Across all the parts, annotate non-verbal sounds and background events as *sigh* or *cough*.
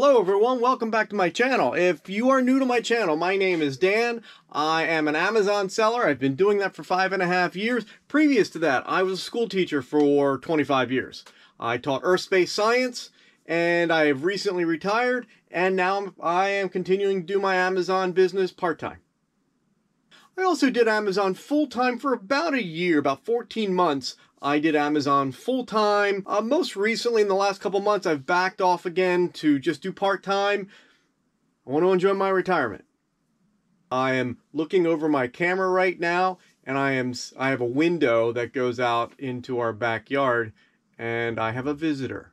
Hello everyone, welcome back to my channel. If you are new to my channel, my name is Dan. I am an Amazon seller. I've been doing that for five and a half years. Previous to that, I was a school teacher for 25 years. I taught earth space science and I have recently retired and now I am continuing to do my Amazon business part-time. I also did Amazon full-time for about a year, about 14 months. I did Amazon full-time. Uh, most recently, in the last couple months, I've backed off again to just do part-time. I want to enjoy my retirement. I am looking over my camera right now, and I am I have a window that goes out into our backyard, and I have a visitor.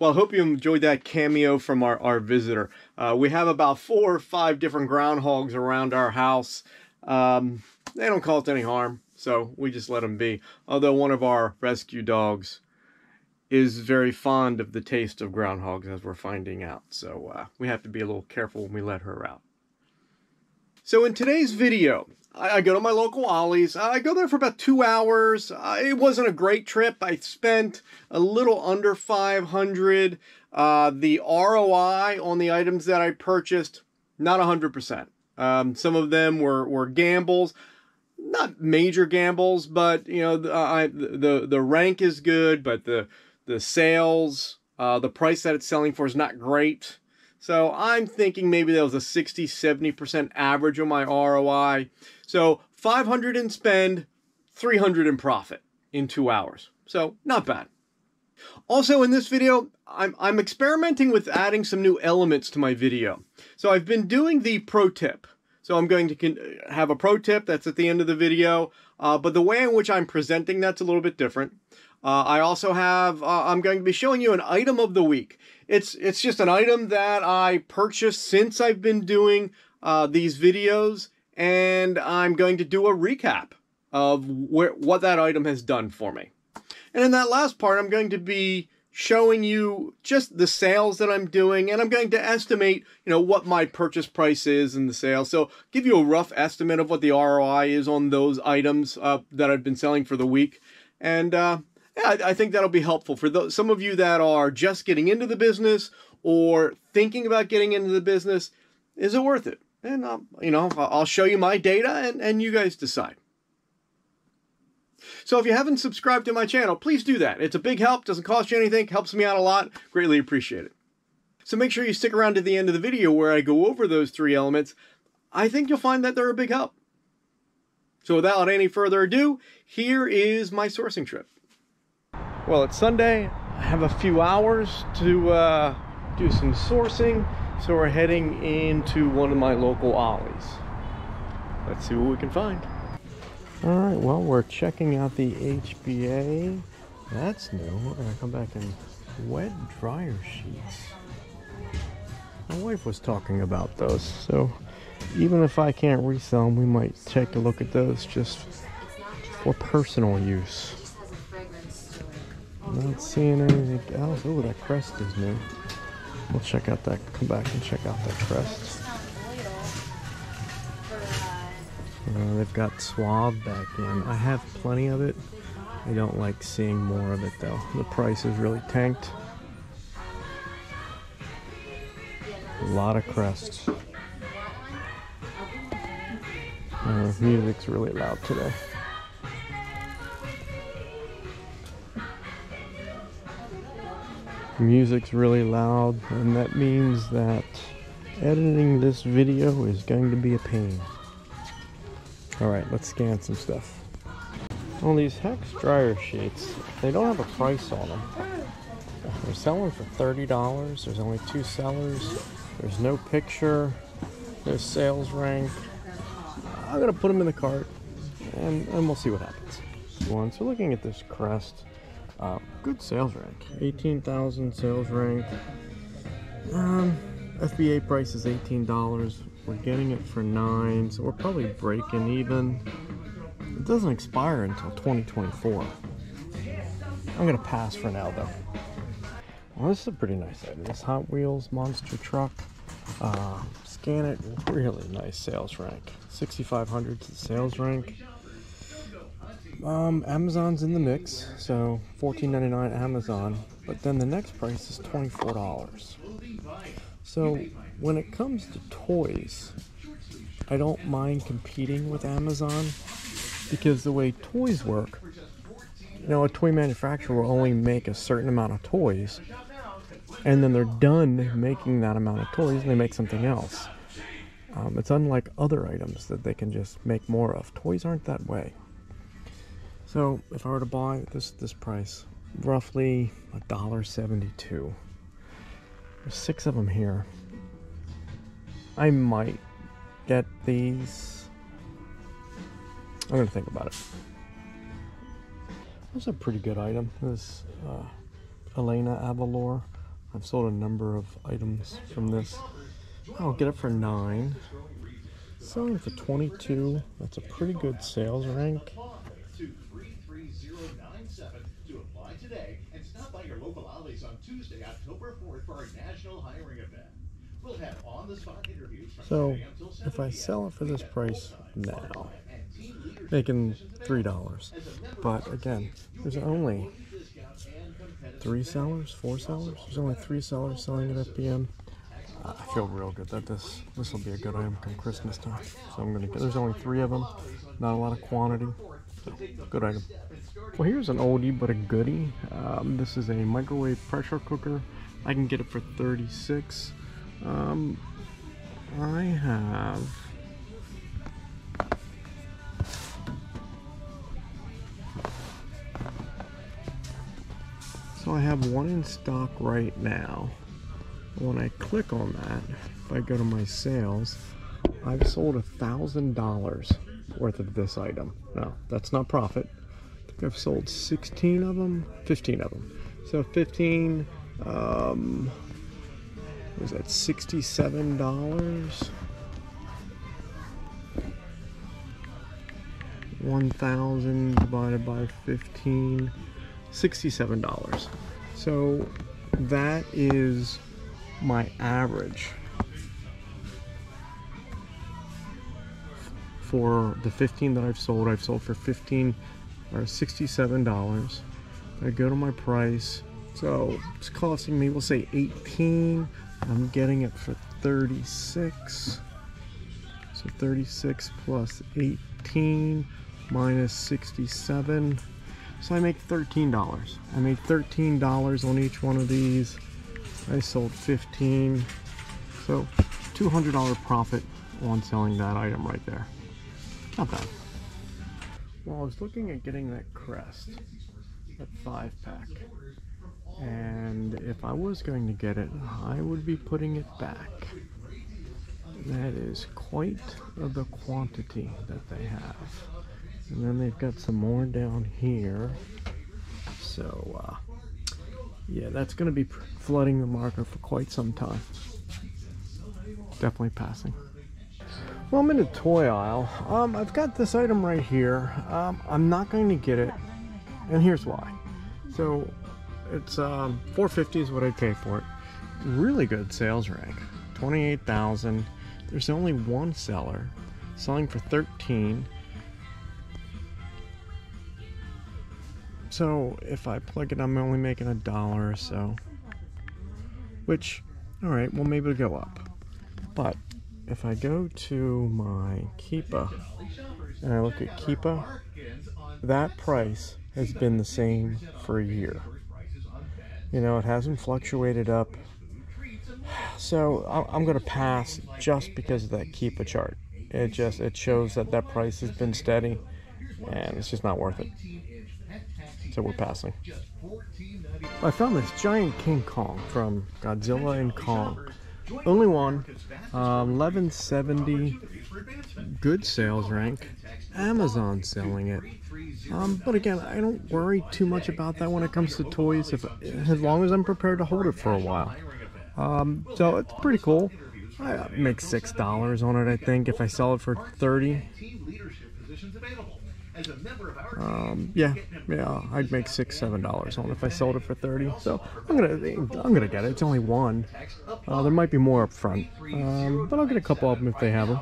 Well, I hope you enjoyed that cameo from our, our visitor. Uh, we have about four or five different groundhogs around our house. Um, they don't cause any harm, so we just let them be. Although one of our rescue dogs is very fond of the taste of groundhogs, as we're finding out. So uh, we have to be a little careful when we let her out. So in today's video, I, I go to my local Ollie's. I go there for about two hours. Uh, it wasn't a great trip. I spent a little under 500. Uh, the ROI on the items that I purchased, not 100%. Um, some of them were, were gambles not major gambles, but you know, the, I, the the rank is good, but the the sales, uh, the price that it's selling for is not great. So I'm thinking maybe that was a 60, 70% average on my ROI. So 500 in spend, 300 in profit in two hours. So not bad. Also in this video, I'm, I'm experimenting with adding some new elements to my video. So I've been doing the pro tip. So I'm going to have a pro tip that's at the end of the video, uh, but the way in which I'm presenting that's a little bit different. Uh, I also have, uh, I'm going to be showing you an item of the week. It's, it's just an item that I purchased since I've been doing uh, these videos, and I'm going to do a recap of where, what that item has done for me. And in that last part, I'm going to be showing you just the sales that I'm doing, and I'm going to estimate, you know, what my purchase price is in the sale. So give you a rough estimate of what the ROI is on those items uh, that I've been selling for the week. And uh, I, I think that'll be helpful for those, some of you that are just getting into the business or thinking about getting into the business. Is it worth it? And, um, you know, I'll show you my data and, and you guys decide. So if you haven't subscribed to my channel, please do that. It's a big help, doesn't cost you anything, helps me out a lot, greatly appreciate it. So make sure you stick around to the end of the video where I go over those three elements. I think you'll find that they're a big help. So without any further ado, here is my sourcing trip. Well, it's Sunday. I have a few hours to uh, do some sourcing. So we're heading into one of my local Ollie's. Let's see what we can find. All right, well, we're checking out the HBA. That's new. We're gonna come back and wet dryer sheets. My wife was talking about those, so even if I can't resell them, we might take a look at those just for personal use. Not seeing anything else. Oh, that crest is new. We'll check out that, come back and check out that crest. Uh, they've got swab back in. I have plenty of it. I don't like seeing more of it though. The price is really tanked. A lot of crests. Uh, music's really loud today. Music's really loud and that means that editing this video is going to be a pain. Alright, let's scan some stuff. On these Hex dryer sheets, they don't have a price on them. They're selling for $30. There's only two sellers. There's no picture. There's sales rank. I'm going to put them in the cart and, and we'll see what happens. One, so looking at this crest, uh, good sales rank. 18,000 sales rank. Um, FBA price is $18. We're getting it for 9 so we're probably breaking even. It doesn't expire until 2024. I'm gonna pass for now though. Well, this is a pretty nice item. This Hot Wheels monster truck. Uh, scan it. Really nice sales rank. 6,500 to the sales rank. Um, Amazon's in the mix, so $14.99 Amazon. But then the next price is $24. So when it comes to toys, I don't mind competing with Amazon because the way toys work, you know, a toy manufacturer will only make a certain amount of toys and then they're done making that amount of toys and they make something else. Um, it's unlike other items that they can just make more of. Toys aren't that way. So if I were to buy this this price, roughly a dollar seventy-two. There's six of them here. I might get these. I'm gonna think about it. That's a pretty good item. This uh, Elena Avalor. I've sold a number of items from this. I'll get it for nine. Selling for 22. That's a pretty good sales rank. So, if I sell it for this price now, making three dollars. But again, there's only three sellers, four sellers. There's only three sellers selling at FBM. Uh, I feel real good that this this will be a good item come Christmas time. So I'm gonna get. There's only three of them, not a lot of quantity. Good item. Well, here's an oldie but a goodie. Um, this is a microwave pressure cooker. I can get it for 36. Um, I have So I have one in stock right now. When I click on that, if I go to my sales, I've sold a thousand dollars worth of this item. No, that's not profit. I I've sold 16 of them, 15 of them. So 15, um, was that $67? 1,000 divided by 15. $67. So that is my average for the 15 that I've sold. I've sold for 15 or $67. I go to my price. So it's costing me, we'll say 18. I'm getting it for 36. So 36 plus 18 minus 67 so I make $13. I made $13 on each one of these. I sold 15. So $200 profit on selling that item right there. Not bad. Well, I was looking at getting that crest, that five pack. And if I was going to get it, I would be putting it back. That is quite the quantity that they have. And then they've got some more down here. So, uh, yeah, that's going to be flooding the market for quite some time. Definitely passing. Well, I'm in the toy aisle. Um, I've got this item right here. Um, I'm not going to get it, and here's why. So, it's um, 450 is what I'd pay for it. Really good sales rank, 28,000. There's only one seller, selling for 13. So if I plug it, I'm only making a dollar or so. Which, alright, well maybe it'll go up. But if I go to my Keepa and I look at Keepa, that price has been the same for a year. You know, it hasn't fluctuated up. So I'm going to pass just because of that Keepa chart. It just it shows that that price has been steady, and it's just not worth it so we're passing. I found this giant King Kong from Godzilla and Kong. Only one, um, 1170, good sales rank. Amazon selling it. Um, but again, I don't worry too much about that when it comes to toys, if as long as I'm prepared to hold it for a while. Um, so it's pretty cool. I make six dollars on it, I think. If I sell it for thirty, Um, yeah, yeah, I'd make six, seven dollars on if I sold it for thirty. So I'm gonna, I'm gonna get it. It's only one. Uh, there might be more up front, um, but I'll get a couple of them if they have them.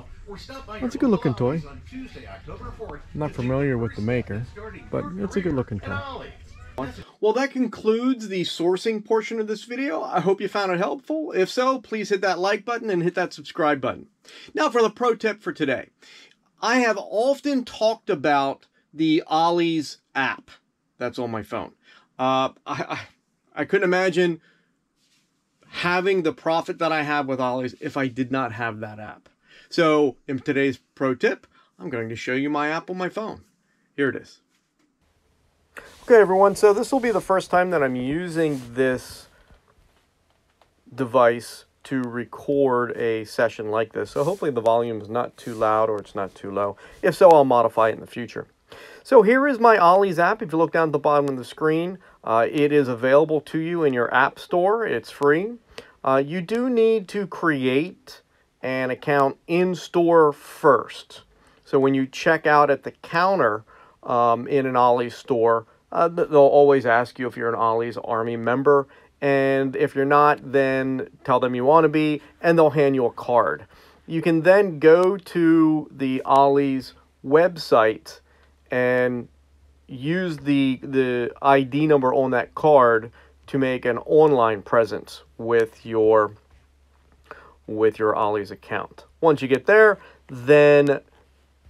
That's a good looking toy. I'm not familiar with the maker, but it's a good looking toy. Well, that concludes the sourcing portion of this video. I hope you found it helpful. If so, please hit that like button and hit that subscribe button. Now for the pro tip for today. I have often talked about the Ollie's app that's on my phone. Uh, I, I, I couldn't imagine having the profit that I have with Ollie's if I did not have that app. So in today's pro tip, I'm going to show you my app on my phone. Here it is. Okay, everyone, so this will be the first time that I'm using this device to record a session like this. So hopefully the volume is not too loud or it's not too low. If so, I'll modify it in the future. So here is my Ollie's app. If you look down at the bottom of the screen, uh, it is available to you in your app store. It's free. Uh, you do need to create an account in store first. So when you check out at the counter um, in an Ollie's store, uh, they'll always ask you if you're an Ollie's Army member. And if you're not, then tell them you want to be, and they'll hand you a card. You can then go to the Ollie's website and use the, the ID number on that card to make an online presence with your with your Ollie's account. Once you get there, then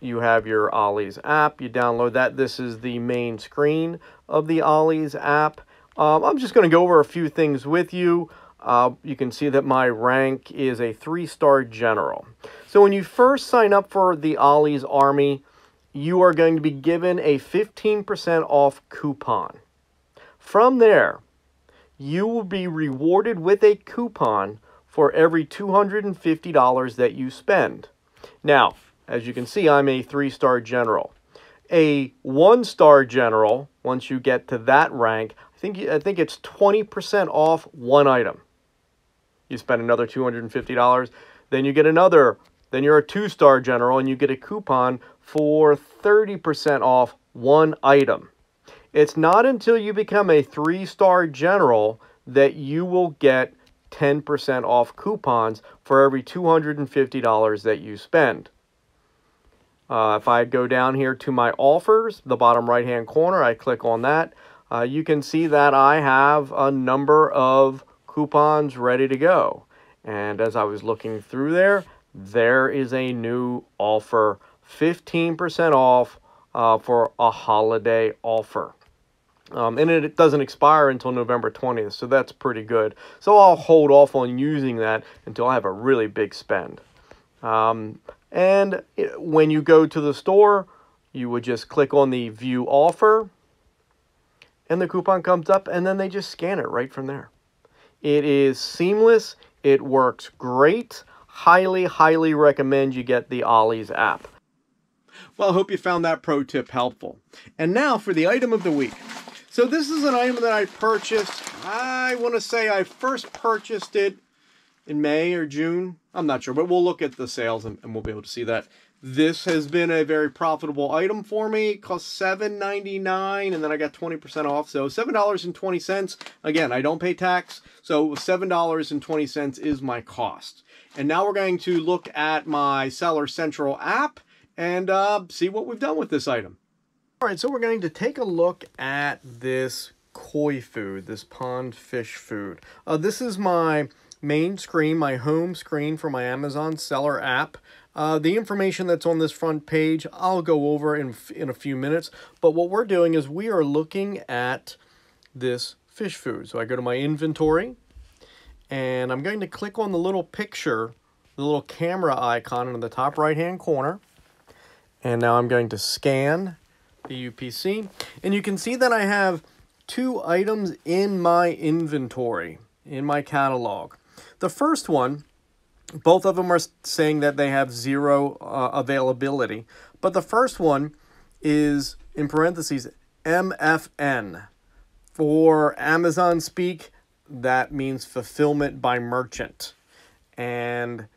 you have your Ollie's app. You download that. This is the main screen of the Ollie's app. Um, I'm just going to go over a few things with you. Uh, you can see that my rank is a three-star general. So when you first sign up for the Ollie's Army, you are going to be given a 15% off coupon. From there, you will be rewarded with a coupon for every $250 that you spend. Now, as you can see, I'm a three-star general. A one-star general, once you get to that rank, I think, I think it's 20% off one item. You spend another $250, then you get another, then you're a two-star general and you get a coupon for 30% off one item. It's not until you become a three-star general that you will get 10% off coupons for every $250 that you spend. Uh, if I go down here to my offers, the bottom right hand corner, I click on that. Uh, you can see that I have a number of coupons ready to go. And as I was looking through there, there is a new offer, 15% off uh, for a holiday offer. Um, and it doesn't expire until November 20th, so that's pretty good. So I'll hold off on using that until I have a really big spend. Um, and when you go to the store, you would just click on the view offer and the coupon comes up and then they just scan it right from there. It is seamless. It works great. Highly, highly recommend you get the Ollie's app. Well, I hope you found that pro tip helpful. And now for the item of the week. So this is an item that I purchased. I want to say I first purchased it in May or June. I'm not sure, but we'll look at the sales and, and we'll be able to see that. This has been a very profitable item for me. It cost $7.99 and then I got 20% off. So $7.20. Again, I don't pay tax. So $7.20 is my cost. And now we're going to look at my Seller Central app and uh, see what we've done with this item. All right, so we're going to take a look at this koi food, this pond fish food. Uh, this is my main screen, my home screen for my Amazon seller app. Uh, the information that's on this front page, I'll go over in, in a few minutes. But what we're doing is we are looking at this fish food. So I go to my inventory and I'm going to click on the little picture, the little camera icon in the top right hand corner. And now I'm going to scan the UPC. And you can see that I have two items in my inventory, in my catalog. The first one, both of them are saying that they have zero uh, availability. But the first one is, in parentheses, MFN. For Amazon speak, that means fulfillment by merchant. And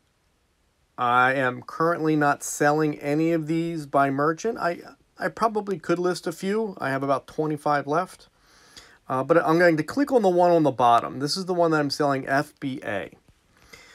I am currently not selling any of these by merchant. I I probably could list a few. I have about 25 left. Uh, but I'm going to click on the one on the bottom. This is the one that I'm selling FBA.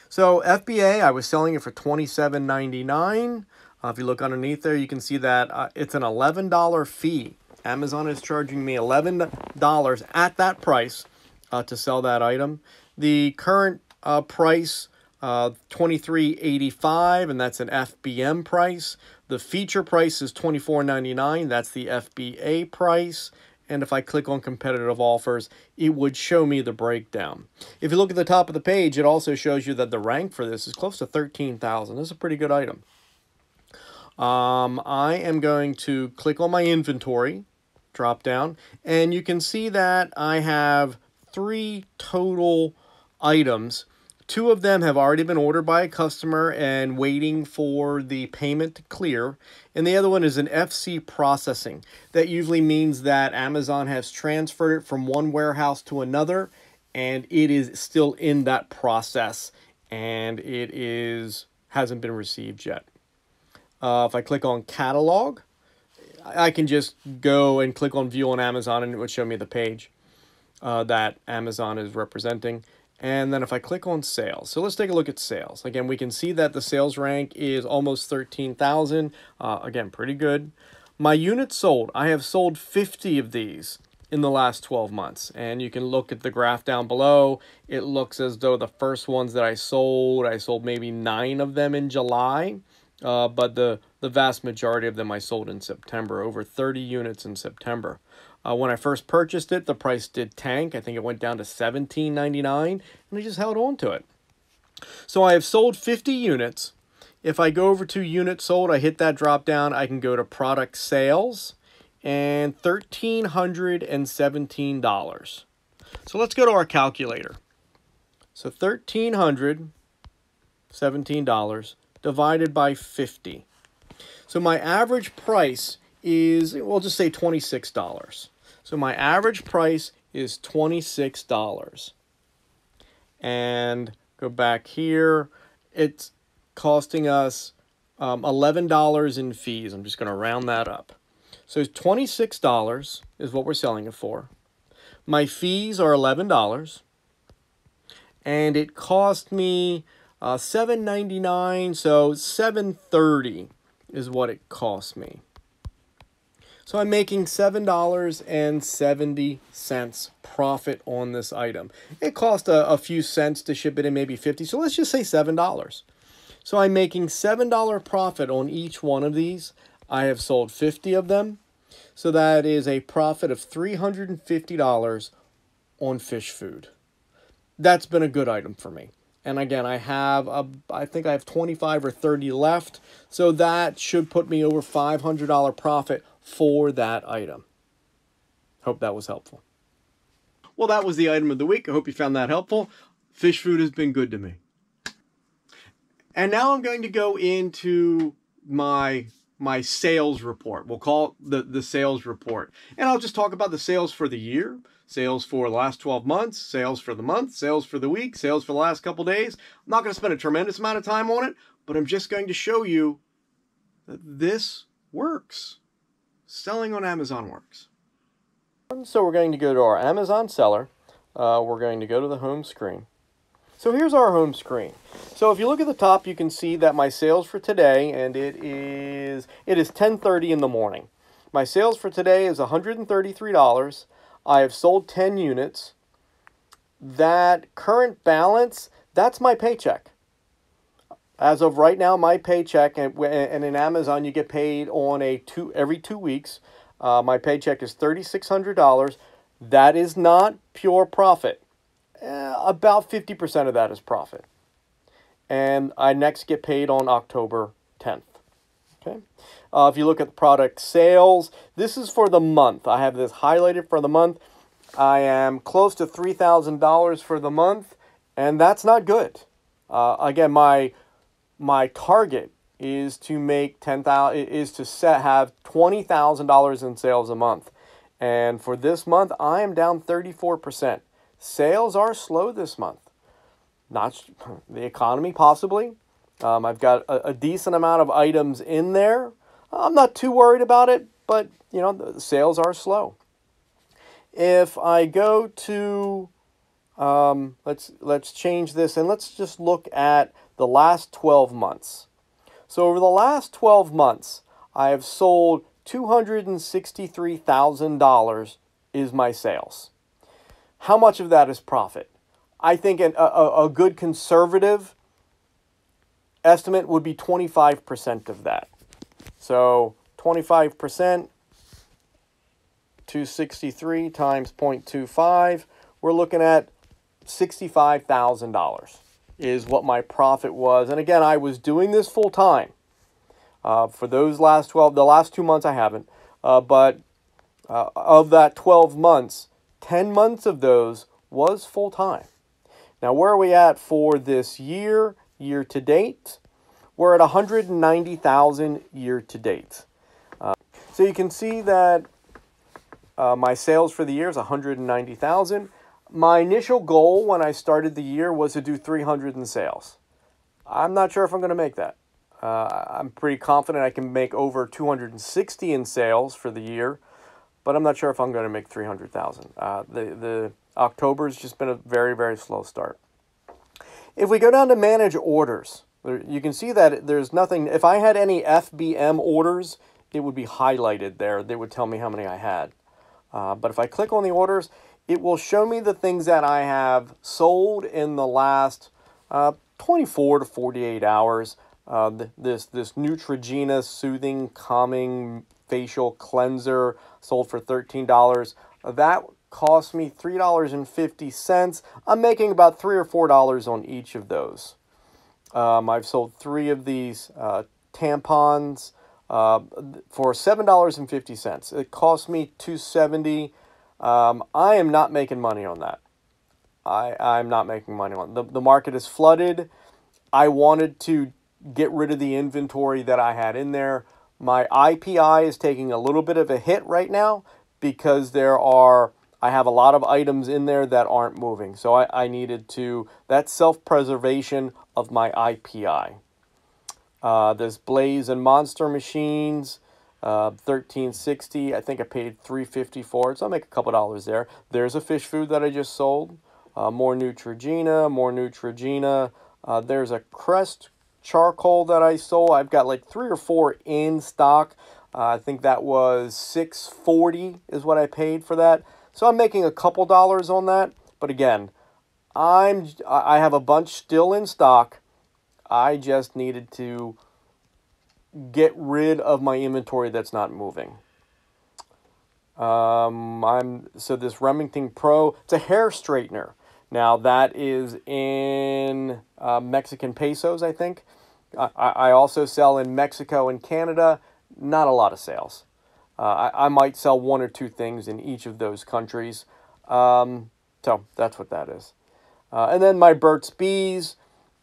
So FBA, I was selling it for $27.99. Uh, if you look underneath there, you can see that uh, it's an $11 fee. Amazon is charging me $11 at that price uh, to sell that item. The current uh, price, uh, $23.85, and that's an FBM price. The feature price is $24.99. That's the FBA price. And if I click on competitive offers, it would show me the breakdown. If you look at the top of the page, it also shows you that the rank for this is close to 13,000. This is a pretty good item. Um, I am going to click on my inventory, drop down, and you can see that I have three total items Two of them have already been ordered by a customer and waiting for the payment to clear. And the other one is an FC processing. That usually means that Amazon has transferred it from one warehouse to another and it is still in that process and it is hasn't been received yet. Uh, if I click on catalog, I can just go and click on view on Amazon and it would show me the page uh, that Amazon is representing. And then if I click on sales, so let's take a look at sales. Again, we can see that the sales rank is almost 13,000. Uh, again, pretty good. My units sold, I have sold 50 of these in the last 12 months. And you can look at the graph down below. It looks as though the first ones that I sold, I sold maybe nine of them in July. Uh, but the, the vast majority of them I sold in September, over 30 units in September. Uh, when I first purchased it, the price did tank. I think it went down to $17.99, and I just held on to it. So I have sold 50 units. If I go over to units sold, I hit that drop down. I can go to product sales and $1,317. So let's go to our calculator. So $1,317 divided by 50. So my average price is, we'll just say $26. So my average price is $26. And go back here, it's costing us um, $11 in fees. I'm just going to round that up. So $26 is what we're selling it for. My fees are $11. And it cost me uh, $7.99, so $7.30 is what it cost me. So I'm making $7.70 profit on this item. It cost a, a few cents to ship it in, maybe 50 so let's just say $7. So I'm making $7 profit on each one of these. I have sold 50 of them. So that is a profit of $350 on fish food. That's been a good item for me. And again, I have, a, I think I have 25 or 30 left. So that should put me over $500 profit for that item. Hope that was helpful. Well, that was the item of the week. I hope you found that helpful. Fish food has been good to me. And now I'm going to go into my my sales report. We'll call the, the sales report. And I'll just talk about the sales for the year, sales for the last 12 months, sales for the month, sales for the week, sales for the last couple days. I'm not going to spend a tremendous amount of time on it, but I'm just going to show you that this works selling on Amazon works. So we're going to go to our Amazon seller. Uh, we're going to go to the home screen. So here's our home screen. So if you look at the top, you can see that my sales for today, and it is it is 10:30 in the morning. My sales for today is $133. I have sold 10 units. That current balance, that's my paycheck. As of right now, my paycheck and, and in Amazon, you get paid on a two every two weeks. Uh, my paycheck is thirty six hundred dollars. That is not pure profit. Uh, about fifty percent of that is profit, and I next get paid on October tenth. Okay. Uh, if you look at the product sales, this is for the month. I have this highlighted for the month. I am close to three thousand dollars for the month, and that's not good. Uh, again, my my target is to make ten thousand is to set have twenty thousand dollars in sales a month, and for this month I am down thirty four percent. Sales are slow this month. Not *laughs* the economy possibly. Um, I've got a, a decent amount of items in there. I'm not too worried about it, but you know the sales are slow. If I go to um, let's let's change this and let's just look at the last 12 months. So over the last 12 months, I have sold $263,000 is my sales. How much of that is profit? I think an, a, a good conservative estimate would be 25% of that. So 25%, 263 times 0.25, we're looking at $65,000 is what my profit was. And again, I was doing this full time. Uh, for those last 12, the last two months I haven't, uh, but uh, of that 12 months, 10 months of those was full time. Now, where are we at for this year, year to date? We're at 190,000 year to date. Uh, so you can see that uh, my sales for the year is 190,000. My initial goal when I started the year was to do 300 in sales. I'm not sure if I'm going to make that. Uh, I'm pretty confident I can make over 260 in sales for the year, but I'm not sure if I'm going to make 300,000. Uh, the the October has just been a very very slow start. If we go down to manage orders, there, you can see that there's nothing. If I had any FBM orders, it would be highlighted there. They would tell me how many I had. Uh, but if I click on the orders, it will show me the things that I have sold in the last uh, 24 to 48 hours. Uh, this this Neutrogena soothing calming facial cleanser sold for $13. that cost me $3.50. I'm making about 3 or $4 on each of those. Um, I've sold three of these uh, tampons uh, for $7.50. It cost me 270 um, I am not making money on that. I, I'm not making money on the the market is flooded. I wanted to get rid of the inventory that I had in there. My IPI is taking a little bit of a hit right now because there are I have a lot of items in there that aren't moving. So I, I needed to that's self-preservation of my IPI. Uh, there's Blaze and Monster machines. Uh, 1360 I think I paid 350 for it, so I'll make a couple dollars there. There's a fish food that I just sold. Uh, more Neutrogena, more Neutrogena. Uh, there's a Crest charcoal that I sold. I've got like three or four in stock. Uh, I think that was 640 is what I paid for that. So I'm making a couple dollars on that. But again, I'm I have a bunch still in stock. I just needed to get rid of my inventory that's not moving. Um, I'm so this Remington Pro. It's a hair straightener. Now that is in uh, Mexican pesos, I think. I, I also sell in Mexico and Canada. Not a lot of sales. Uh, I, I might sell one or two things in each of those countries. Um, so that's what that is. Uh, and then my Burt's Bees.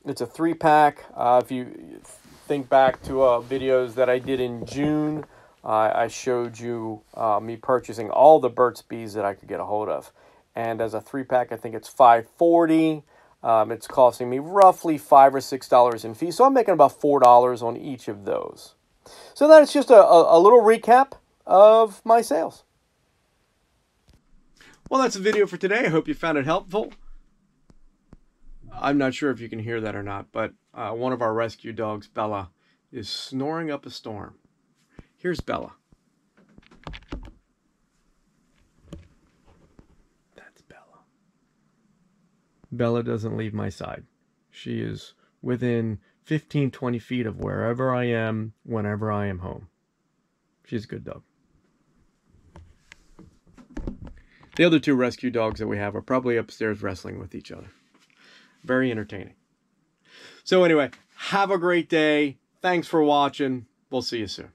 It's a three pack. Uh, if you think back to uh, videos that I did in June, uh, I showed you uh, me purchasing all the Burt's Bees that I could get a hold of. And as a three pack, I think it's 540 um, It's costing me roughly 5 or $6 in fees. So I'm making about $4 on each of those. So that's just a, a, a little recap of my sales. Well, that's the video for today. I hope you found it helpful. I'm not sure if you can hear that or not, but uh, one of our rescue dogs, Bella, is snoring up a storm. Here's Bella. That's Bella. Bella doesn't leave my side. She is within 15, 20 feet of wherever I am, whenever I am home. She's a good dog. The other two rescue dogs that we have are probably upstairs wrestling with each other. Very entertaining. So anyway, have a great day. Thanks for watching. We'll see you soon.